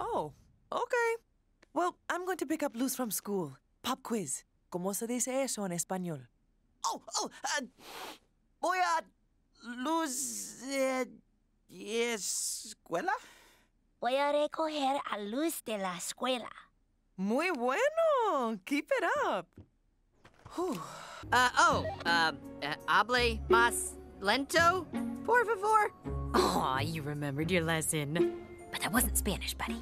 Oh, okay. Well, I'm going to pick up Luz from school. Pop quiz. ¿Cómo se dice eso en español? Oh, oh, uh, voy a luz eh, escuela. Voy a recoger a Luz de la escuela. Muy bueno. Keep it up. Whew. Uh, oh, uh, uh, hable más lento, por favor. Aw, you remembered your lesson. That wasn't Spanish, buddy.